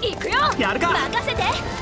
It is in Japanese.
行くよ。やるか。任せて。